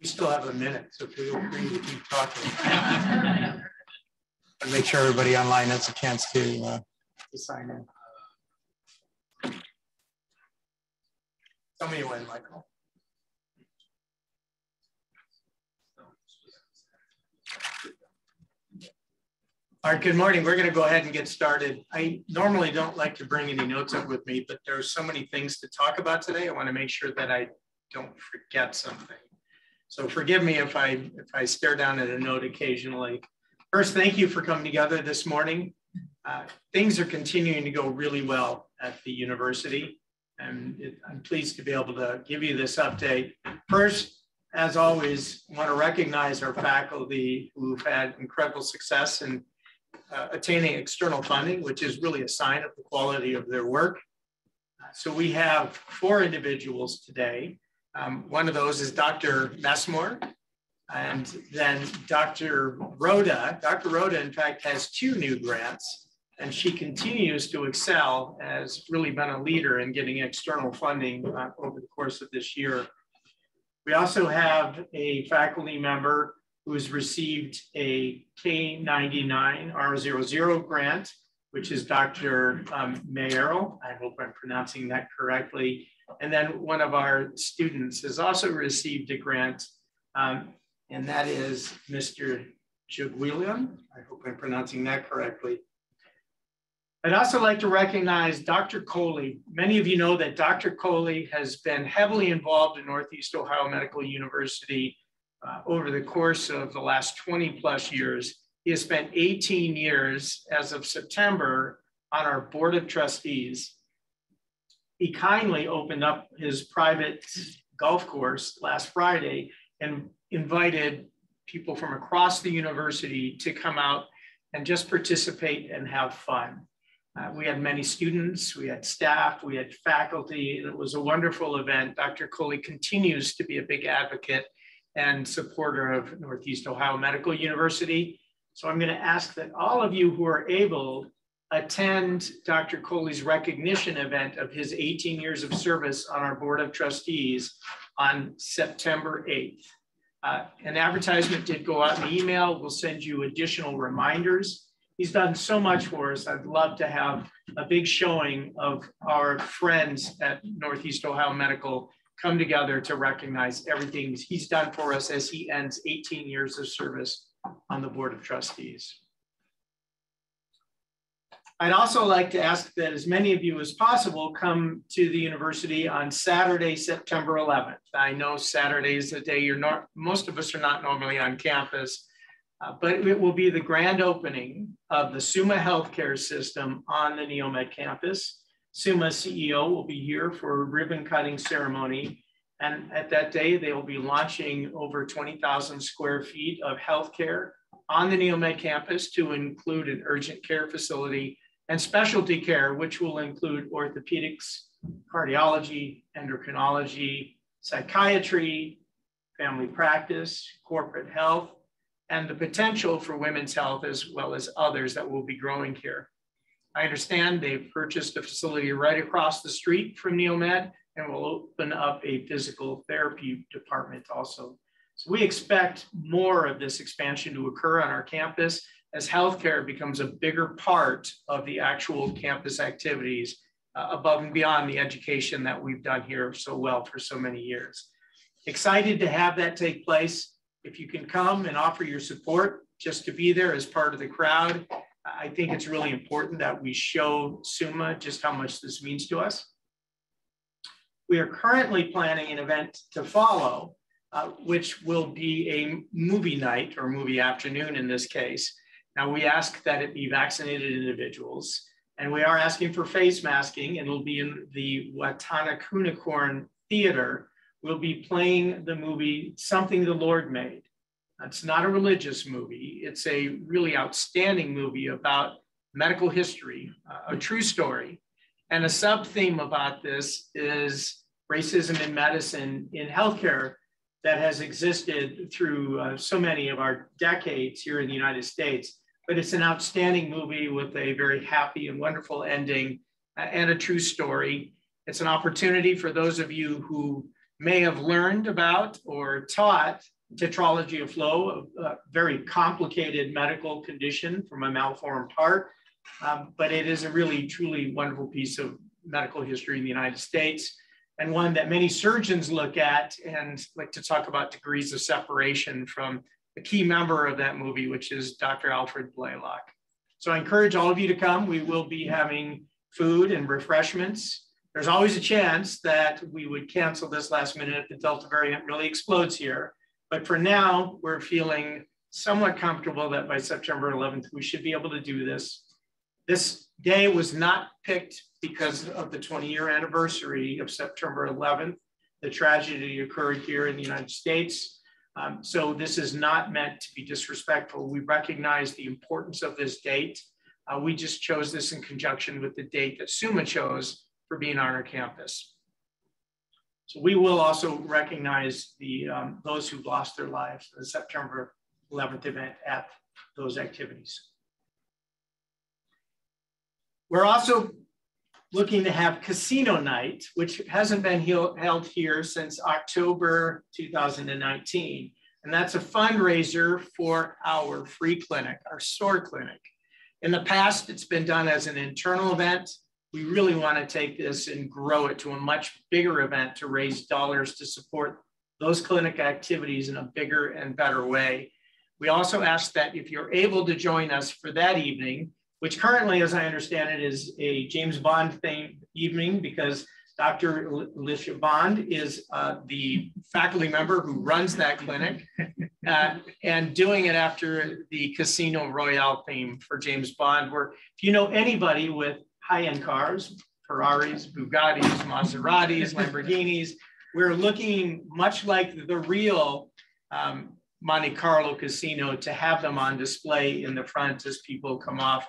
We still have a minute, so feel free to keep talking. and make sure everybody online has a chance to, uh, to sign in. Tell me when, Michael. All right, good morning. We're going to go ahead and get started. I normally don't like to bring any notes up with me, but there are so many things to talk about today. I want to make sure that I don't forget something. So forgive me if I if I stare down at a note occasionally. First, thank you for coming together this morning. Uh, things are continuing to go really well at the university, and it, I'm pleased to be able to give you this update. First, as always, want to recognize our faculty who've had incredible success in uh, attaining external funding, which is really a sign of the quality of their work. So we have four individuals today um, one of those is Dr. Messmore, and then Dr. Rhoda. Dr. Rhoda, in fact, has two new grants, and she continues to excel, has really been a leader in getting external funding uh, over the course of this year. We also have a faculty member who has received a K99 R00 grant, which is Dr. Um, Mayero. I hope I'm pronouncing that correctly. And then one of our students has also received a grant, um, and that is Mr. Jugwilliam. I hope I'm pronouncing that correctly. I'd also like to recognize Dr. Coley. Many of you know that Dr. Coley has been heavily involved in Northeast Ohio Medical University uh, over the course of the last 20 plus years. He has spent 18 years as of September on our board of trustees he kindly opened up his private golf course last Friday and invited people from across the university to come out and just participate and have fun. Uh, we had many students, we had staff, we had faculty, and it was a wonderful event. Dr. Coley continues to be a big advocate and supporter of Northeast Ohio Medical University. So I'm going to ask that all of you who are able attend Dr. Coley's recognition event of his 18 years of service on our Board of Trustees on September 8th. Uh, an advertisement did go out in the email. We'll send you additional reminders. He's done so much for us. I'd love to have a big showing of our friends at Northeast Ohio Medical come together to recognize everything he's done for us as he ends 18 years of service on the Board of Trustees. I'd also like to ask that as many of you as possible come to the university on Saturday, September 11th. I know Saturday is the day you're not, most of us are not normally on campus, uh, but it will be the grand opening of the Summa healthcare system on the Neomed campus. Summa CEO will be here for a ribbon cutting ceremony. And at that day, they will be launching over 20,000 square feet of healthcare on the Neomed campus to include an urgent care facility and specialty care, which will include orthopedics, cardiology, endocrinology, psychiatry, family practice, corporate health, and the potential for women's health as well as others that will be growing here. I understand they've purchased a facility right across the street from Neomed and will open up a physical therapy department also. So we expect more of this expansion to occur on our campus as healthcare becomes a bigger part of the actual campus activities uh, above and beyond the education that we've done here so well for so many years. Excited to have that take place. If you can come and offer your support just to be there as part of the crowd, I think it's really important that we show Summa just how much this means to us. We are currently planning an event to follow, uh, which will be a movie night or movie afternoon in this case. Now we ask that it be vaccinated individuals, and we are asking for face masking, and it'll be in the Watanakunakorn Theater. We'll be playing the movie Something the Lord Made. It's not a religious movie. It's a really outstanding movie about medical history, uh, a true story. And a sub theme about this is racism in medicine in healthcare that has existed through uh, so many of our decades here in the United States but it's an outstanding movie with a very happy and wonderful ending uh, and a true story. It's an opportunity for those of you who may have learned about or taught tetralogy of Fallot, a, a very complicated medical condition from a malformed heart. Um, but it is a really, truly wonderful piece of medical history in the United States and one that many surgeons look at and like to talk about degrees of separation from a key member of that movie, which is Dr. Alfred Blalock. So I encourage all of you to come. We will be having food and refreshments. There's always a chance that we would cancel this last minute if the Delta variant really explodes here. But for now, we're feeling somewhat comfortable that by September 11th, we should be able to do this. This day was not picked because of the 20 year anniversary of September 11th. The tragedy occurred here in the United States. Um, so this is not meant to be disrespectful. We recognize the importance of this date. Uh, we just chose this in conjunction with the date that Summa chose for being on our campus. So we will also recognize the um, those who've lost their lives in the September 11th event at those activities. We're also looking to have casino night, which hasn't been held here since October 2019. And that's a fundraiser for our free clinic, our SOAR clinic. In the past, it's been done as an internal event. We really want to take this and grow it to a much bigger event to raise dollars to support those clinic activities in a bigger and better way. We also ask that if you're able to join us for that evening, which currently, as I understand it, is a James Bond themed evening because Dr. Alicia Bond is uh, the faculty member who runs that clinic uh, and doing it after the Casino Royale theme for James Bond, where if you know anybody with high-end cars, Ferraris, Bugattis, Maseratis, Lamborghinis, we're looking much like the real um, Monte Carlo casino to have them on display in the front as people come off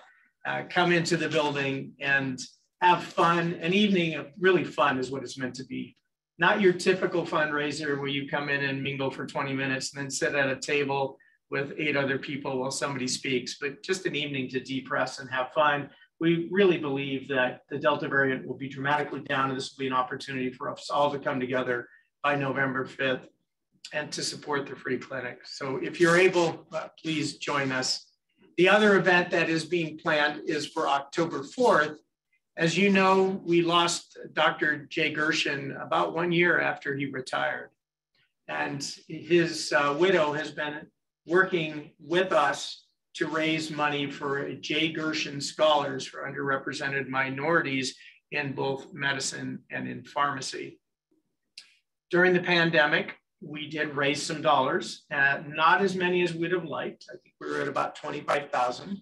uh, come into the building and have fun. An evening of really fun is what it's meant to be. Not your typical fundraiser where you come in and mingle for 20 minutes and then sit at a table with eight other people while somebody speaks, but just an evening to depress and have fun. We really believe that the Delta variant will be dramatically down and this will be an opportunity for us all to come together by November 5th and to support the free clinic. So if you're able, uh, please join us the other event that is being planned is for October 4th. As you know, we lost Dr. Jay Gershon about one year after he retired. And his uh, widow has been working with us to raise money for Jay Gershon Scholars for underrepresented minorities in both medicine and in pharmacy. During the pandemic, we did raise some dollars, uh, not as many as we'd have liked. I think we were at about 25,000.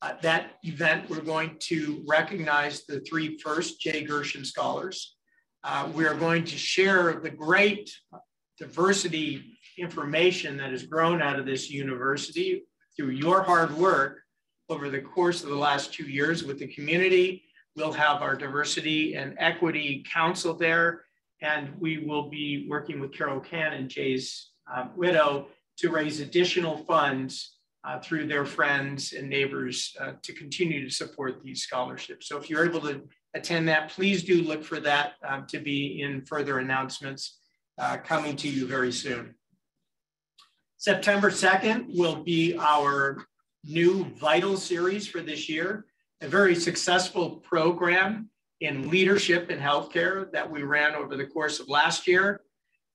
Uh, that event, we're going to recognize the three first Jay Gershon scholars. Uh, we are going to share the great diversity information that has grown out of this university through your hard work over the course of the last two years with the community. We'll have our diversity and equity council there and we will be working with Carol Cannon, Jay's uh, widow, to raise additional funds uh, through their friends and neighbors uh, to continue to support these scholarships. So if you're able to attend that, please do look for that um, to be in further announcements uh, coming to you very soon. September 2nd will be our new Vital series for this year, a very successful program in leadership in healthcare that we ran over the course of last year.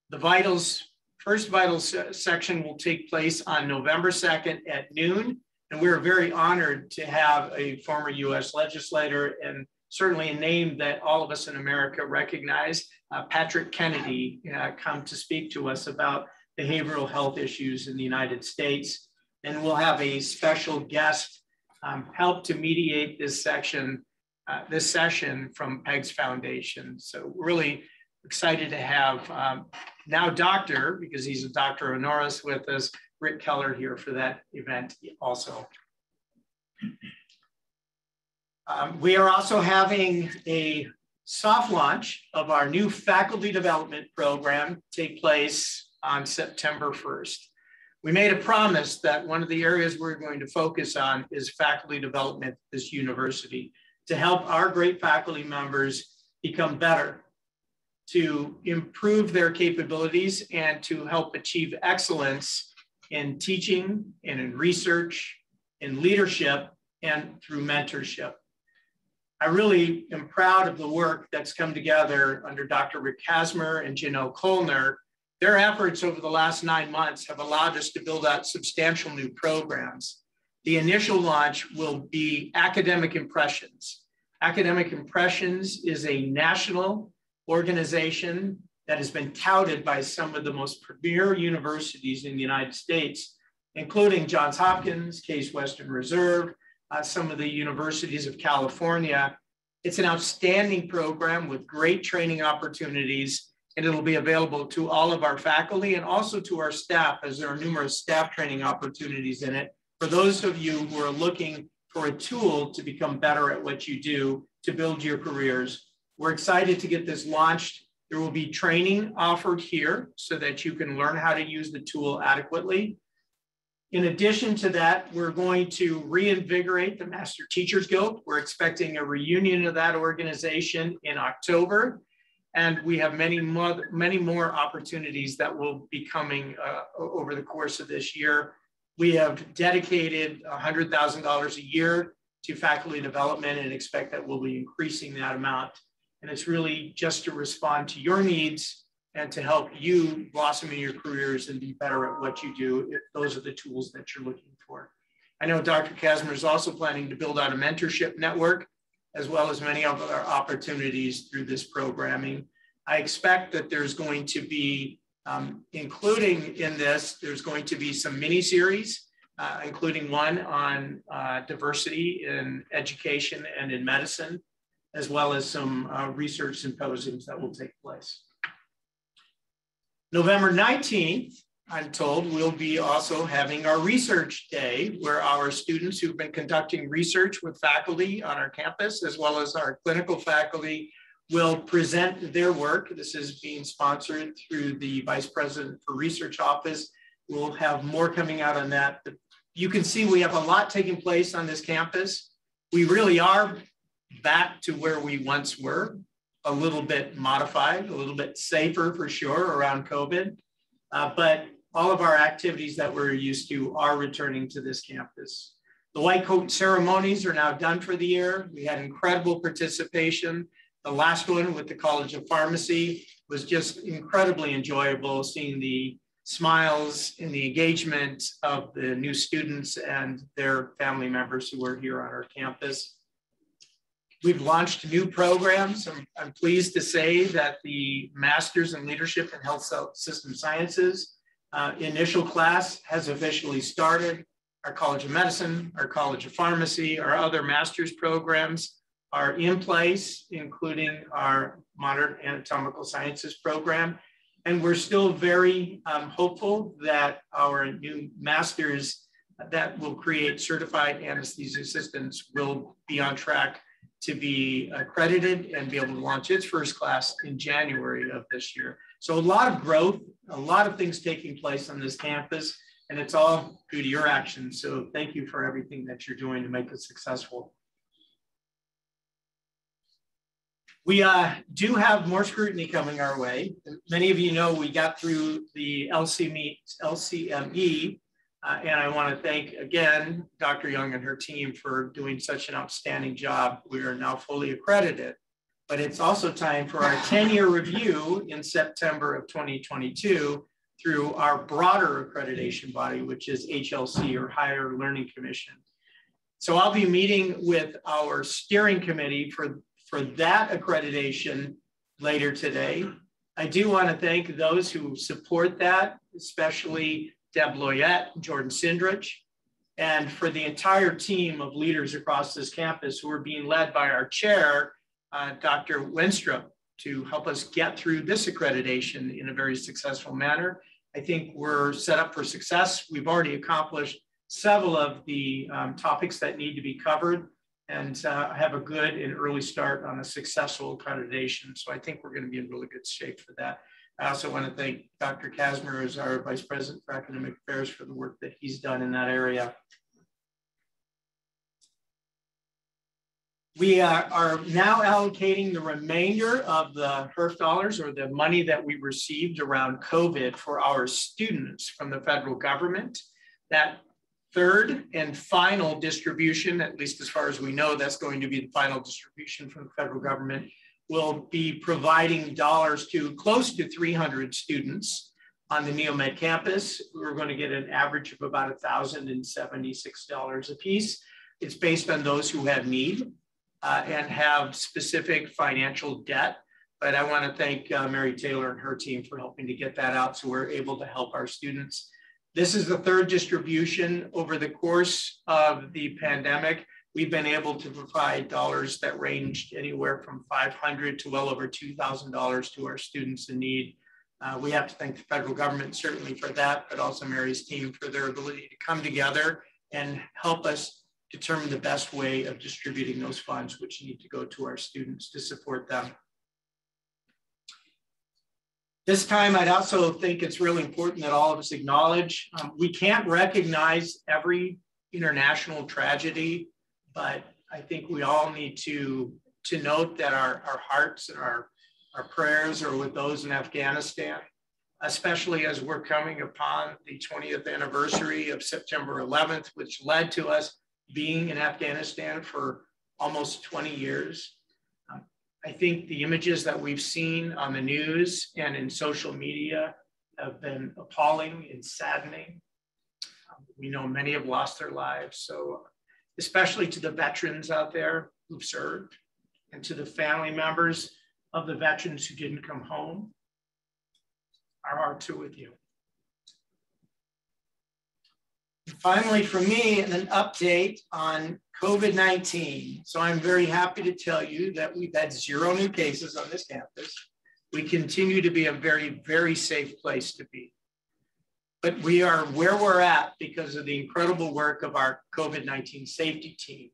The vitals, first vitals se section will take place on November 2nd at noon. And we're very honored to have a former US legislator and certainly a name that all of us in America recognize, uh, Patrick Kennedy, uh, come to speak to us about behavioral health issues in the United States. And we'll have a special guest um, help to mediate this section uh, this session from PEGS Foundation. So really excited to have um, now doctor, because he's a doctor honoris with us, Rick Keller here for that event also. Um, we are also having a soft launch of our new faculty development program take place on September 1st. We made a promise that one of the areas we're going to focus on is faculty development at this university to help our great faculty members become better, to improve their capabilities and to help achieve excellence in teaching and in research, in leadership, and through mentorship. I really am proud of the work that's come together under Dr. Rick Kasmer and Janelle Kolner. Their efforts over the last nine months have allowed us to build out substantial new programs. The initial launch will be Academic Impressions. Academic Impressions is a national organization that has been touted by some of the most premier universities in the United States, including Johns Hopkins, Case Western Reserve, uh, some of the universities of California. It's an outstanding program with great training opportunities, and it'll be available to all of our faculty and also to our staff, as there are numerous staff training opportunities in it. For those of you who are looking for a tool to become better at what you do to build your careers, we're excited to get this launched. There will be training offered here so that you can learn how to use the tool adequately. In addition to that, we're going to reinvigorate the Master Teachers Guild. We're expecting a reunion of that organization in October. And we have many more, many more opportunities that will be coming uh, over the course of this year. We have dedicated $100,000 a year to faculty development and expect that we'll be increasing that amount and it's really just to respond to your needs and to help you blossom in your careers and be better at what you do if those are the tools that you're looking for. I know Dr. Kasmer is also planning to build out a mentorship network as well as many other opportunities through this programming. I expect that there's going to be, um, including in this, there's going to be some mini series, uh, including one on uh, diversity in education and in medicine as well as some uh, research symposiums that will take place. November 19th, I'm told we'll be also having our research day where our students who've been conducting research with faculty on our campus, as well as our clinical faculty, will present their work. This is being sponsored through the Vice President for Research Office. We'll have more coming out on that. But you can see we have a lot taking place on this campus. We really are back to where we once were, a little bit modified, a little bit safer for sure around COVID. Uh, but all of our activities that we're used to are returning to this campus. The white coat ceremonies are now done for the year. We had incredible participation. The last one with the College of Pharmacy was just incredibly enjoyable seeing the smiles and the engagement of the new students and their family members who were here on our campus. We've launched new programs. I'm, I'm, pleased to say that the Masters in Leadership and Health System Sciences uh, initial class has officially started. Our College of Medicine, our College of Pharmacy, our other master's programs are in place, including our Modern Anatomical Sciences program. And we're still very um, hopeful that our new masters that will create certified anesthesia assistants will be on track to be accredited and be able to launch its first class in January of this year. So a lot of growth, a lot of things taking place on this campus, and it's all due to your actions. So thank you for everything that you're doing to make it successful. We uh, do have more scrutiny coming our way. Many of you know we got through the LC LCME uh, and I want to thank again Dr. Young and her team for doing such an outstanding job. We are now fully accredited, but it's also time for our 10 year review in September of 2022 through our broader accreditation body, which is HLC or Higher Learning Commission. So I'll be meeting with our steering committee for, for that accreditation later today. I do want to thank those who support that, especially Deb Loyette, Jordan Sindrich, and for the entire team of leaders across this campus who are being led by our chair, uh, Dr. Wenstrup, to help us get through this accreditation in a very successful manner. I think we're set up for success. We've already accomplished several of the um, topics that need to be covered and uh, have a good and early start on a successful accreditation. So I think we're going to be in really good shape for that. I also want to thank Dr. Kasmer as our Vice President for Academic Affairs for the work that he's done in that area. We are, are now allocating the remainder of the HEERF dollars or the money that we received around COVID for our students from the federal government. That third and final distribution, at least as far as we know, that's going to be the final distribution from the federal government, will be providing dollars to close to 300 students on the Neomed campus. We're going to get an average of about $1,076 a piece. It's based on those who have need uh, and have specific financial debt. But I want to thank uh, Mary Taylor and her team for helping to get that out so we're able to help our students. This is the third distribution over the course of the pandemic. We've been able to provide dollars that ranged anywhere from 500 to well over $2,000 to our students in need. Uh, we have to thank the federal government certainly for that, but also Mary's team for their ability to come together and help us determine the best way of distributing those funds which need to go to our students to support them. This time, I'd also think it's really important that all of us acknowledge um, we can't recognize every international tragedy, but I think we all need to, to note that our, our hearts and our, our prayers are with those in Afghanistan, especially as we're coming upon the 20th anniversary of September 11th, which led to us being in Afghanistan for almost 20 years. I think the images that we've seen on the news and in social media have been appalling and saddening. We know many have lost their lives. So, especially to the veterans out there who've served and to the family members of the veterans who didn't come home, our hearts are with you. Finally, for me, an update on COVID 19. So I'm very happy to tell you that we've had zero new cases on this campus. We continue to be a very, very safe place to be. But we are where we're at because of the incredible work of our COVID 19 safety team.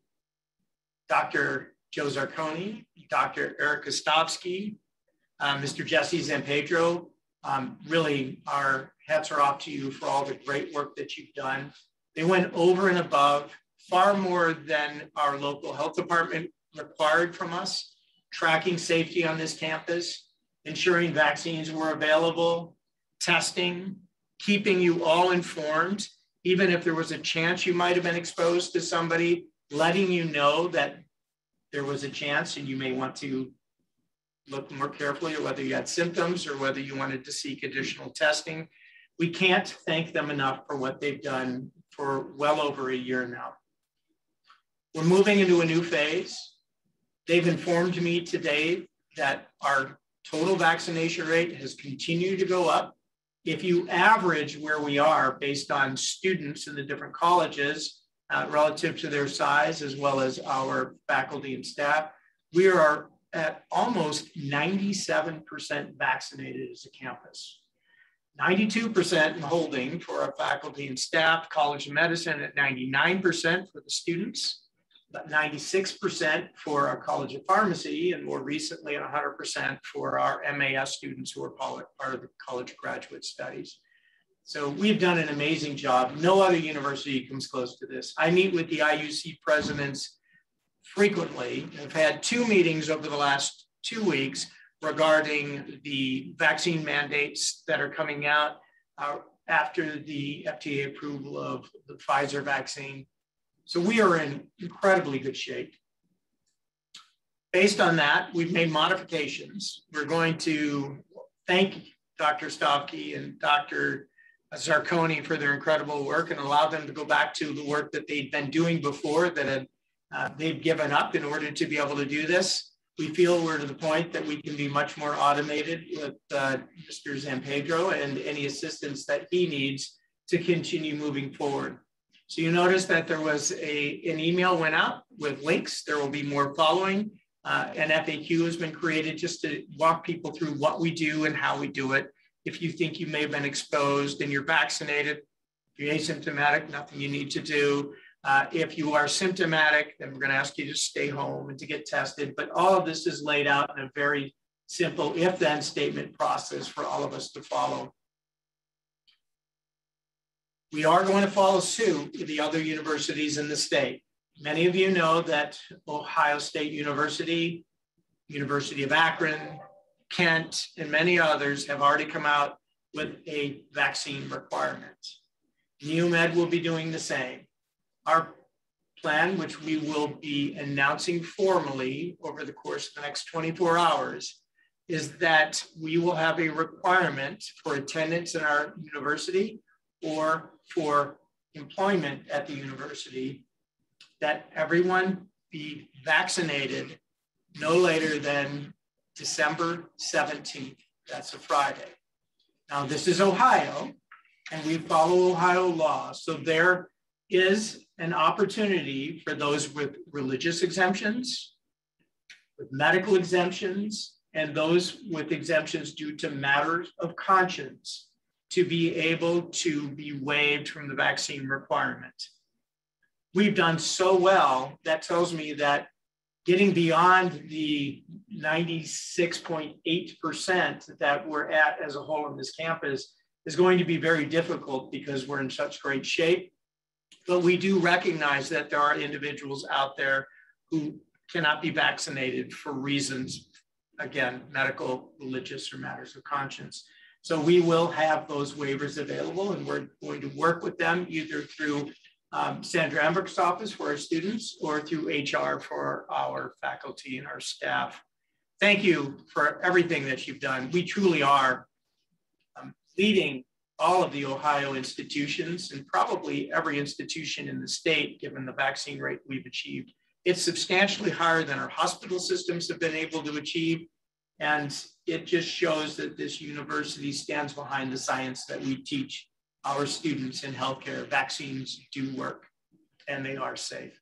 Dr. Joe Zarconi, Dr. Eric Kostovsky, uh, Mr. Jesse Zampedro, um, really our hats are off to you for all the great work that you've done. They went over and above far more than our local health department required from us, tracking safety on this campus, ensuring vaccines were available, testing, keeping you all informed, even if there was a chance you might have been exposed to somebody, letting you know that there was a chance and you may want to look more carefully at whether you had symptoms or whether you wanted to seek additional testing. We can't thank them enough for what they've done for well over a year now. We're moving into a new phase. They've informed me today that our total vaccination rate has continued to go up. If you average where we are based on students in the different colleges uh, relative to their size, as well as our faculty and staff, we are at almost 97% vaccinated as a campus. 92% in holding for our faculty and staff, College of Medicine at 99% for the students, about 96% for our College of Pharmacy, and more recently at 100% for our MAS students who are part of the College of Graduate Studies. So we've done an amazing job. No other university comes close to this. I meet with the IUC presidents frequently. I've had two meetings over the last two weeks regarding the vaccine mandates that are coming out uh, after the FDA approval of the Pfizer vaccine. So we are in incredibly good shape. Based on that, we've made modifications. We're going to thank Dr. Stavke and Dr. Zarconi for their incredible work and allow them to go back to the work that they'd been doing before that had, uh, they've given up in order to be able to do this we feel we're to the point that we can be much more automated with uh, Mr. Zampedro and any assistance that he needs to continue moving forward. So you notice that there was a, an email went out with links. There will be more following. Uh, an FAQ has been created just to walk people through what we do and how we do it. If you think you may have been exposed and you're vaccinated, you're asymptomatic, nothing you need to do. Uh, if you are symptomatic, then we're going to ask you to stay home and to get tested. But all of this is laid out in a very simple if then statement process for all of us to follow. We are going to follow suit with the other universities in the state. many of you know that Ohio State University, University of Akron, Kent, and many others have already come out with a vaccine requirement. NeoMed will be doing the same. Our plan, which we will be announcing formally over the course of the next 24 hours, is that we will have a requirement for attendance in our university or for employment at the university that everyone be vaccinated no later than December 17th. That's a Friday. Now, this is Ohio, and we follow Ohio law. So there is an opportunity for those with religious exemptions, with medical exemptions, and those with exemptions due to matters of conscience to be able to be waived from the vaccine requirement. We've done so well, that tells me that getting beyond the 96.8% that we're at as a whole on this campus is going to be very difficult because we're in such great shape. But we do recognize that there are individuals out there who cannot be vaccinated for reasons, again, medical, religious, or matters of conscience. So we will have those waivers available and we're going to work with them either through um, Sandra Embrick's office for our students or through HR for our faculty and our staff. Thank you for everything that you've done. We truly are um, leading all of the Ohio institutions and probably every institution in the state, given the vaccine rate we've achieved. It's substantially higher than our hospital systems have been able to achieve. And it just shows that this university stands behind the science that we teach our students in healthcare. Vaccines do work and they are safe.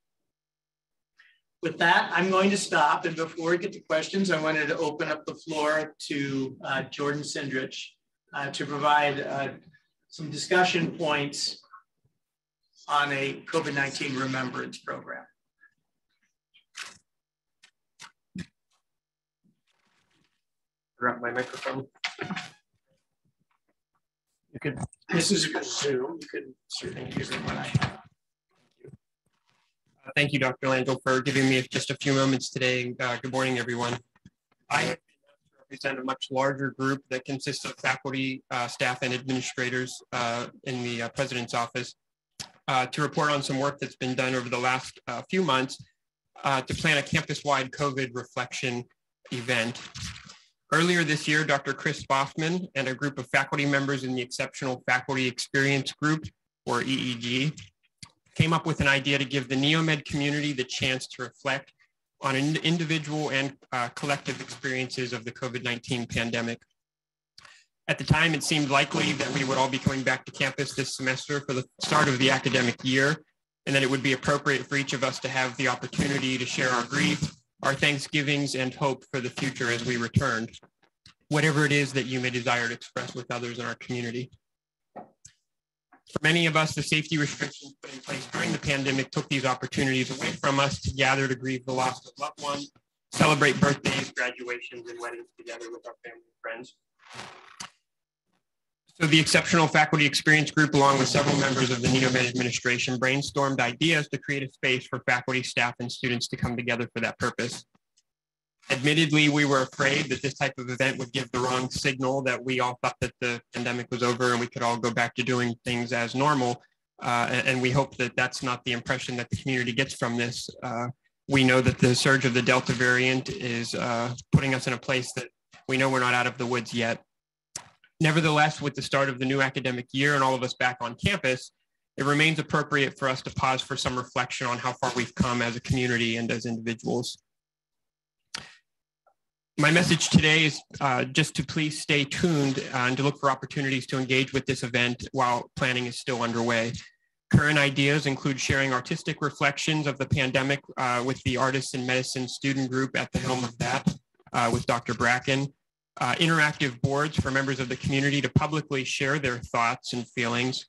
With that, I'm going to stop. And before we get to questions, I wanted to open up the floor to uh, Jordan Cindrich uh, to provide uh, some discussion points on a COVID-19 remembrance program. Grab my microphone. You could, this is a Zoom. You could certainly use it when I have. Thank you, Dr. Langell, for giving me just a few moments today. Uh, good morning, everyone. I represent a much larger group that consists of faculty, uh, staff, and administrators uh, in the uh, president's office uh, to report on some work that's been done over the last uh, few months to plan a campus-wide COVID reflection event. Earlier this year, Dr. Chris Boffman and a group of faculty members in the Exceptional Faculty Experience Group, or EEG, came up with an idea to give the NeoMed community the chance to reflect on individual and uh, collective experiences of the COVID-19 pandemic. At the time, it seemed likely that we would all be coming back to campus this semester for the start of the academic year, and that it would be appropriate for each of us to have the opportunity to share our grief, our thanksgivings, and hope for the future as we returned, whatever it is that you may desire to express with others in our community. For many of us, the safety restrictions put in place during the pandemic took these opportunities away from us to gather to grieve the loss of loved ones, celebrate birthdays, graduations, and weddings together with our family and friends. So the Exceptional Faculty Experience Group, along with several members of the NeoMed administration, brainstormed ideas to create a space for faculty, staff, and students to come together for that purpose. Admittedly, we were afraid that this type of event would give the wrong signal that we all thought that the pandemic was over and we could all go back to doing things as normal. Uh, and, and, we hope that that's not the impression that the community gets from this. Uh, we know that the surge of the Delta variant is uh, putting us in a place that we know we're not out of the woods yet. Nevertheless, with the start of the new academic year and all of us back on campus, it remains appropriate for us to pause for some reflection on how far we've come as a community and as individuals my message today is uh, just to please stay tuned and to look for opportunities to engage with this event while planning is still underway. Current ideas include sharing artistic reflections of the pandemic uh, with the Artists in Medicine student group at the helm of that uh, with Dr. Bracken, uh, interactive boards for members of the community to publicly share their thoughts and feelings,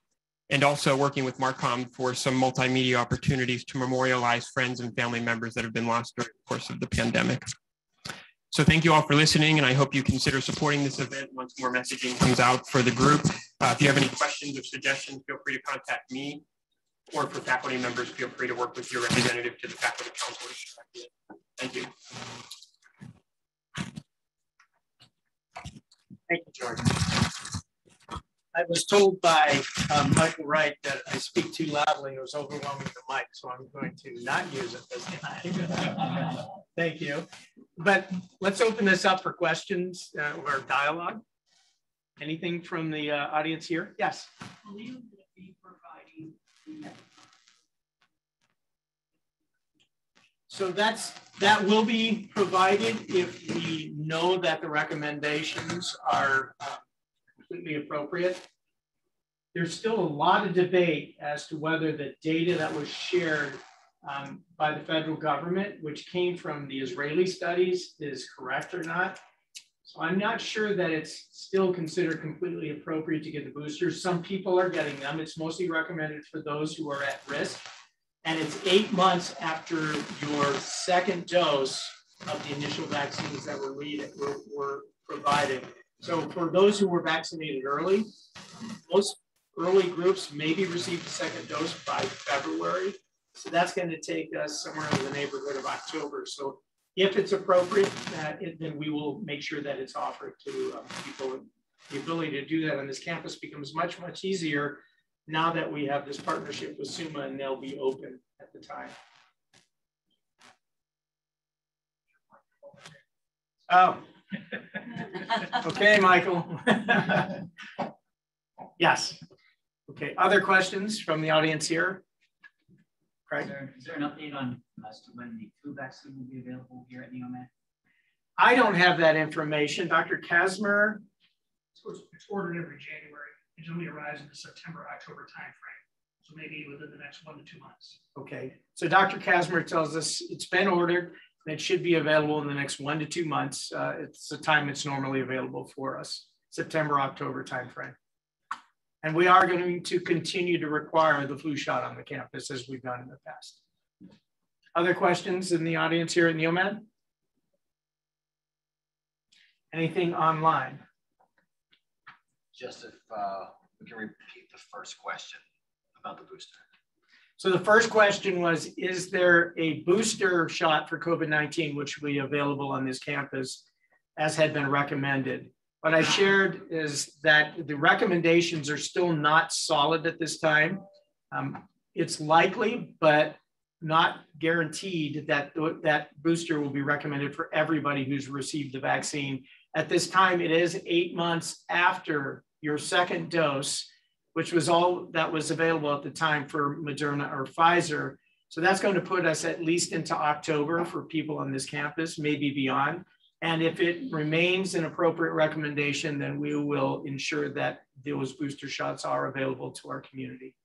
and also working with Marcom for some multimedia opportunities to memorialize friends and family members that have been lost during the course of the pandemic. So thank you all for listening, and I hope you consider supporting this event once more messaging comes out for the group. Uh, if you have any questions or suggestions, feel free to contact me or for faculty members, feel free to work with your representative to the faculty council. Thank you. Thank you, George. I was told by um, Michael Wright that I speak too loudly. It was overwhelming the mic, so I'm going to not use it this time. Thank you. But let's open this up for questions uh, or dialogue. Anything from the uh, audience here? Yes. Will you be providing So that's, that will be provided if we know that the recommendations are uh, completely appropriate. There's still a lot of debate as to whether the data that was shared um, by the federal government, which came from the Israeli studies, is correct or not. So I'm not sure that it's still considered completely appropriate to get the boosters. Some people are getting them. It's mostly recommended for those who are at risk and it's eight months after your second dose of the initial vaccines that were, lead, were, were provided. So for those who were vaccinated early, most early groups maybe received a second dose by February. So that's going to take us somewhere in the neighborhood of October. So if it's appropriate, uh, it, then we will make sure that it's offered to uh, people. The ability to do that on this campus becomes much, much easier now that we have this partnership with Summa and they'll be open at the time. Oh, okay, Michael. yes. Okay, other questions from the audience here? Craig? Is there, is there an update on as to when the flu vaccine will be available here at Neomed? I don't have that information. Dr. Kasmer? It's, it's ordered every January it generally arrives in the September, October timeframe. So maybe within the next one to two months. Okay. So Dr. Kasmer tells us it's been ordered and it should be available in the next one to two months. Uh, it's the time it's normally available for us, September, October timeframe. And we are going to continue to require the flu shot on the campus as we've done in the past. Other questions in the audience here at Neomed? Anything online? just if uh, we can repeat the first question about the booster. So the first question was, is there a booster shot for COVID-19 which will be available on this campus as had been recommended? What I shared is that the recommendations are still not solid at this time. Um, it's likely, but not guaranteed that that booster will be recommended for everybody who's received the vaccine. At this time, it is eight months after your second dose, which was all that was available at the time for Moderna or Pfizer. So that's going to put us at least into October for people on this campus, maybe beyond. And if it remains an appropriate recommendation, then we will ensure that those booster shots are available to our community.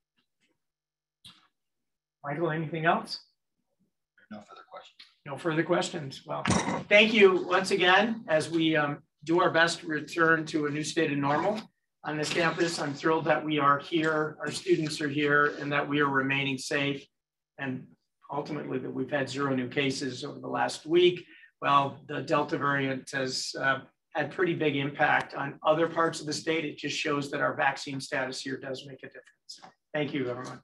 Michael, anything else? No further questions. No further questions. Well, thank you once again as we um, do our best to return to a new state of normal on this campus. I'm thrilled that we are here, our students are here, and that we are remaining safe. And ultimately, that we've had zero new cases over the last week. Well, the Delta variant has uh, had pretty big impact on other parts of the state. It just shows that our vaccine status here does make a difference. Thank you, everyone.